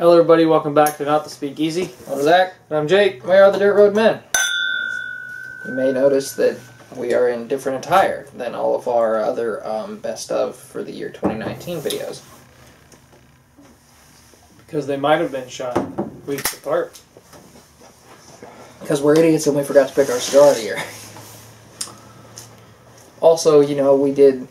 Hello, everybody. Welcome back to Not the Speakeasy. I'm Zach. And I'm Jake. We are the Dirt Road Men. You may notice that we are in different attire than all of our other um, best of for the year 2019 videos. Because they might have been shot weeks apart. Because we're idiots and we forgot to pick our cigar of the year. Also, you know, we did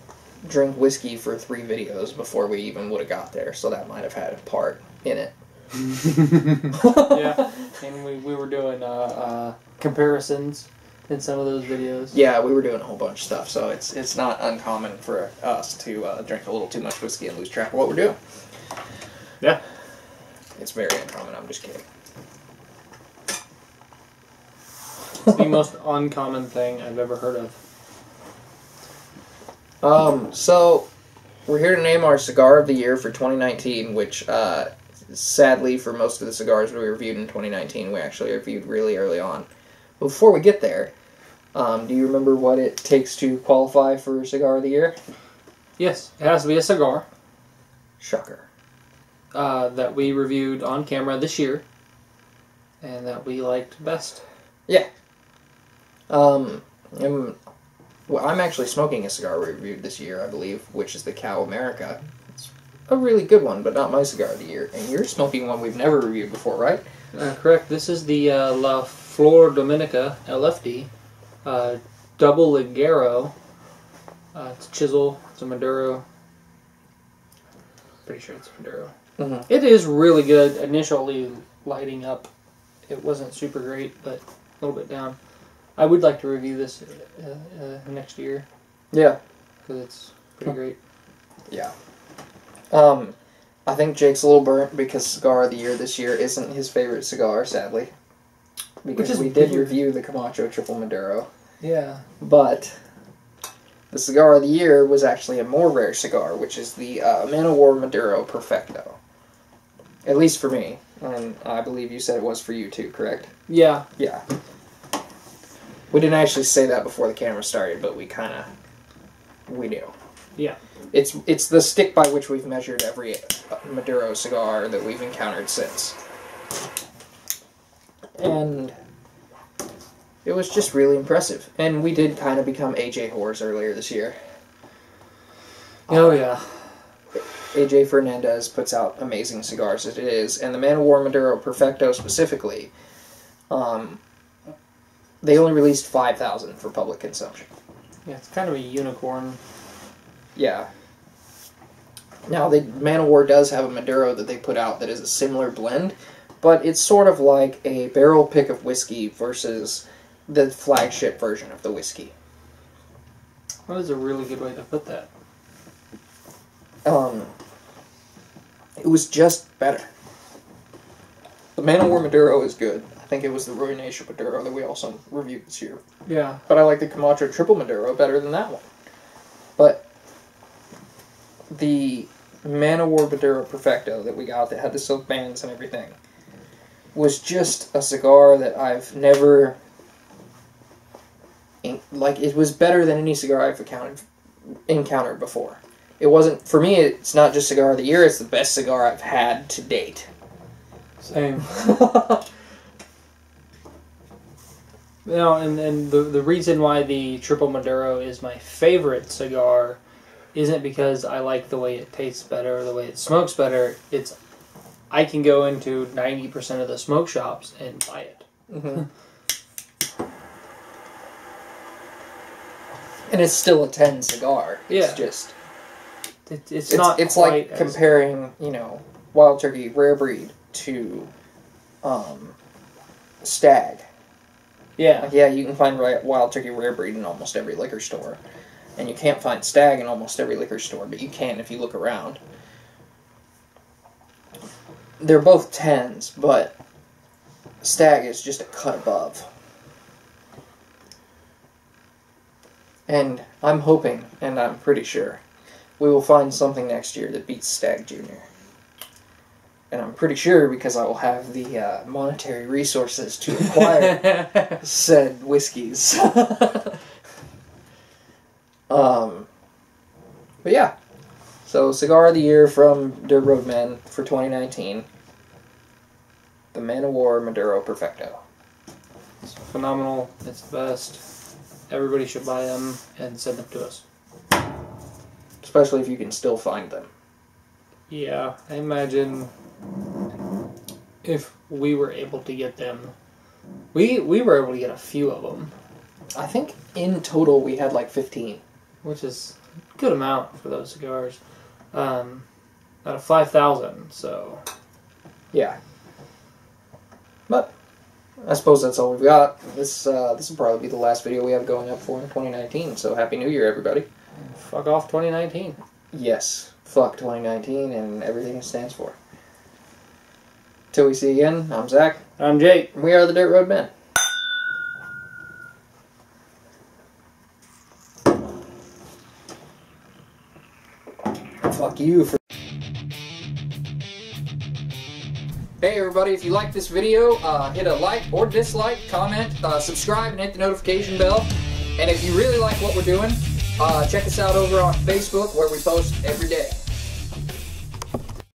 drink whiskey for three videos before we even would have got there, so that might have had a part in it. yeah. And we, we were doing uh, uh, comparisons in some of those videos. Yeah, we were doing a whole bunch of stuff, so it's it's not uncommon for us to uh, drink a little too much whiskey and lose track of what we're doing. Yeah. It's very uncommon. I'm just kidding. It's the most uncommon thing I've ever heard of. Um, so we're here to name our cigar of the year for 2019, which uh, sadly for most of the cigars we reviewed in 2019, we actually reviewed really early on. But before we get there, um, do you remember what it takes to qualify for cigar of the year? Yes, it has to be a cigar Shocker. uh, that we reviewed on camera this year and that we liked best. Yeah. Um, I'm, well, I'm actually smoking a cigar we reviewed this year, I believe, which is the CAO America. A really good one, but not my cigar of the year. And you're smoking one we've never reviewed before, right? Uh, correct. This is the uh, La Flor Dominica LFD, uh, double Ligero. Uh, it's chisel. It's a Maduro. Pretty sure it's a Maduro. Mhm. It is really good. Initially lighting up, it wasn't super great, but a little bit down. I would like to review this uh, uh, next year Yeah. because it's pretty great. Yeah. Um, I think Jake's a little burnt because cigar of the year this year isn't his favorite cigar, sadly. Because is we did weird. review the Camacho Triple Maduro, Yeah. but the cigar of the year was actually a more rare cigar, which is the uh, Man O' War Maduro Perfecto. At least for me, and I believe you said it was for you too, correct? Yeah. Yeah. We didn't actually say that before the camera started, but we kind of we knew. Yeah. It's it's the stick by which we've measured every Maduro cigar that we've encountered since. And it was just really impressive. And we did kind of become AJ whores earlier this year. Oh yeah. AJ Fernandez puts out amazing cigars as it is, and the Man O' War Maduro Perfecto specifically, um, they only released 5,000 for public consumption. Yeah. It's kind of a unicorn. Yeah. Now, the Man O' War does have a Maduro that they put out that is a similar blend, but it's sort of like a barrel pick of whiskey versus the flagship version of the whiskey. That is a really good way to put that. Um, it was just better. The Man O' War Maduro is good. I think it was the Ruination Maduro that we also reviewed this year. Yeah. But I like the Camacho Triple Maduro better than that one. The Man O' War Maduro Perfecto that we got that had the silk bands and everything was just a cigar that I've never. Like, it was better than any cigar I've encountered, encountered before. It wasn't, for me, it's not just cigar of the year, it's the best cigar I've had to date. Same. You know, and, and the, the reason why the Triple Maduro is my favorite cigar isn't because I like the way it tastes better or the way it smokes better. It's I can go into 90% of the smoke shops and buy it. Mhm. and it's still a 10 cigar. It's Yeah. just. it it's, it's, not it's like comparing you know wild turkey rare breed to um, Stagg Yeah. like yeah you can find wild turkey rare breed in almost every liquor store and you can't find Stagg in almost every liquor store but you can if you look around they're both tens but Stagg is just a cut above and i'm hoping and i'm pretty sure we will find something next year that beats Stagg Junior. And I'm pretty sure because I will have the uh, monetary resources to acquire said whiskeys. um, but yeah, so cigar of the year from Dirt Road Men for 2019. the Man O' War Maduro Perfecto. It's phenomenal. It's the best. Everybody should buy them and send them to us. Especially if you can still find them. Yeah, I imagine if we were able to get them, we we were able to get a few of them, I think in total we had like 15. Which is a good amount for those cigars. Um, out of five thousand, so Yeah. But I suppose that's all we've got. This uh, this will probably be the last video we have going up for in 2019. So happy New Year, everybody. fuck off 2019. Yes, fuck 2019 and everything it stands for. Till we see you again, I'm Zach. I'm Jake. and We are the Dirt Road Men. Fuck you for. Hey everybody, if you like this video, uh, hit a like or dislike, comment, uh, subscribe, and hit the notification bell. And if you really like what we're doing, uh, check us out over on Facebook where we post every day.